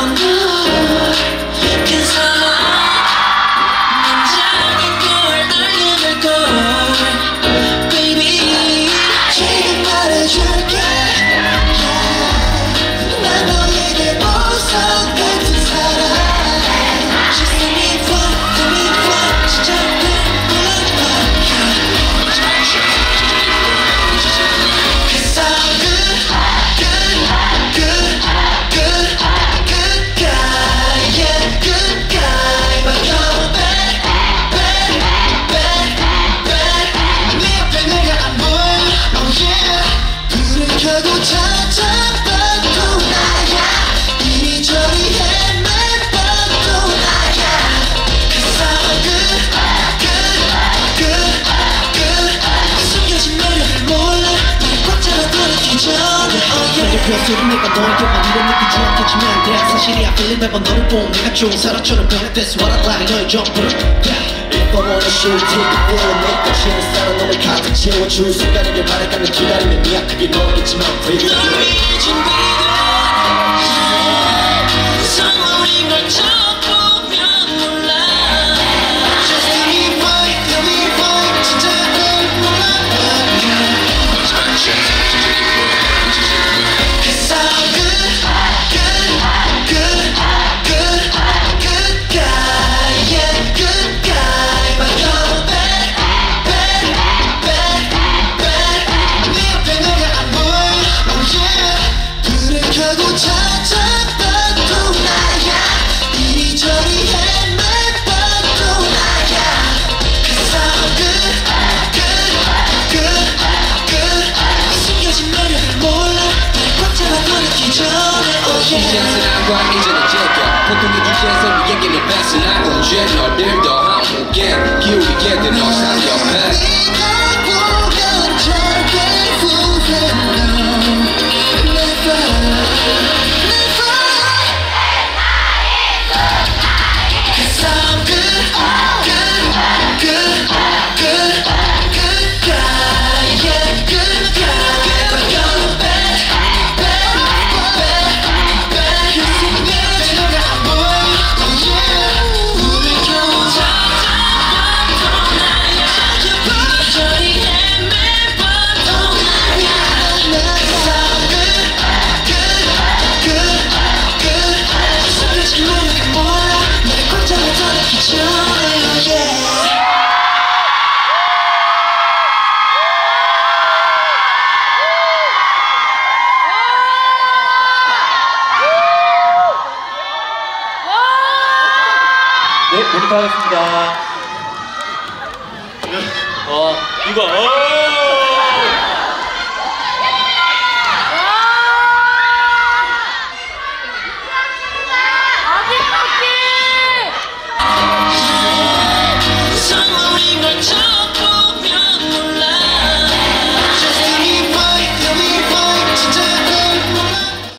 I'm not 벼슬은 내가 너에게만 이런 느끼지 않겠지만 돼 사실이야 필린 매번 너를 보면 내가 좋은 사람처럼 변해. That's what I like. 너의 점프를 If I wanna shoot take the feel 내가 치는 사람 너를 가득 채워줄 순간이길 바라가며 기다리는 미약하게 너겠지만 Baby 전에 oh 이제는 yeah 사랑과 이제는 제격 보통의 주제에서 우리에게는 뺏은 공죄 너를 더 한무게 기울이게 된 너상 옆에 모니터 하겠습니다. 어, 이거, 어!